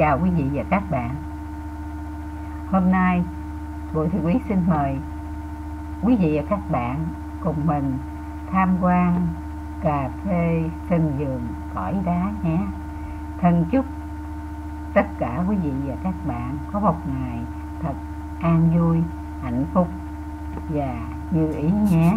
chào quý vị và các bạn. Hôm nay Bùi Thị Quý xin mời quý vị và các bạn cùng mình tham quan cà phê sân vườn cõi đá nhé. Thân chúc tất cả quý vị và các bạn có một ngày thật an vui, hạnh phúc và như ý nhé.